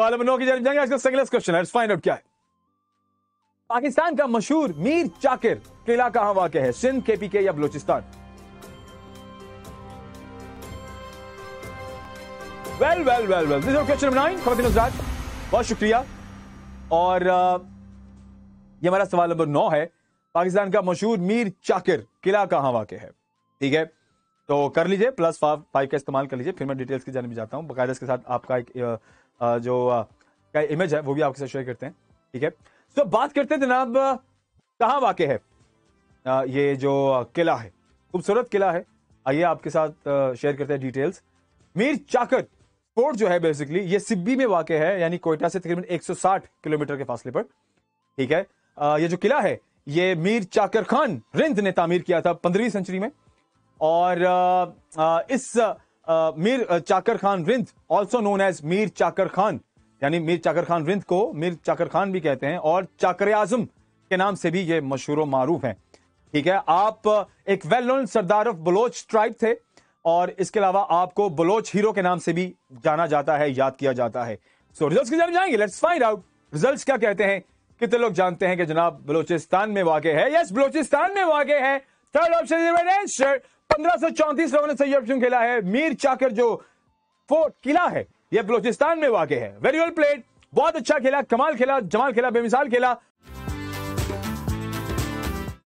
सवाल नंबर नौ की जाने जाएँगे। आज का second question let's find out क्या है। पाकिस्तान का मशहूर मीर चाकिर किला कहाँ वाक़ है? सिंध केपीके या Balochistan? Well well well well this question number nine खबर नुजरात बहुत शुक्रिया। और ये हमारा सवाल नंबर नौ है। पाकिस्तान का मशहूर मीर चाकिर किला कहाँ वाक़ है? ठीक है? तो कर लीजिए प्लस फाइव फाइव का इस्तेमाल कर लीजिए, फिर मैं डिटेल्स की जाने जाता हूँ। बाकायदा इसके साथ आपका एक जो का इमेज है, वो भी आपके साथ शेयर करते हैं, ठीक है? तो बात करते हैं जनाब, कहाँ वाक़ है? ये जो किला है, खूबसूरत किला है। आइए आपके साथ शेयर करते हैं डिटेल्स मीर चाकर फोर्ट जो है बेसिकली ये सिब्बी में वाक़ है, यानी कोयटा से तकरीबन 160 किलोमीटर के फासले पर, ठीक है? ये जो किला है, ये मीर चाकर खान, रिंद ने तामीर किया था पंद्रहवीं सेंचुरी में। और इस Mir Chakar Khan Rind also known as Mir Chakar Khan यानी मीर चाकर खान रिंद को मीर चाकर खान भी कहते हैं और चाकर आज़म के नाम से भी ये मशहूर मारूफ हैं। ठीक है आप एक well known sardar of Baloch tribe थे और इसके अलावा आपको बलोच हीरो के नाम से भी जाना जाता है याद किया जाता है। सो रिजल्ट्स की जाने जाएँगे लेट्स फाइंड आउट रिजल्ट्स क्या कहते हैं। कितने लोग जानते हैं कि जनाब बलोचिस्तान में वाक़ है? यस yes, बलोचिस्तान में वाक़ है। थर्ड ऑप्शन पंद्रह सौ चौंतीस लोगों ने सही ऑप्शन खेला है। मीर चाकर जो फोर्ट किला है, यह बलोचिस्तान में वाक़ है। वेरी वेल प्लेड बहुत अच्छा खेला, कमाल खेला, जमाल खेला, बेमिसाल खेला।